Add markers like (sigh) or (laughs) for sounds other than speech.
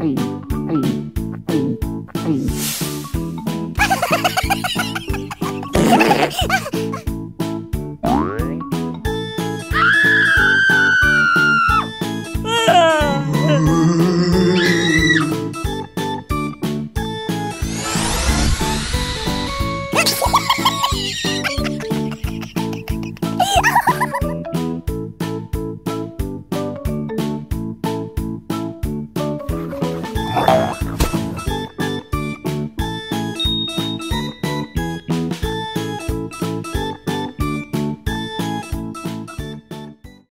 أي أي أي (laughs)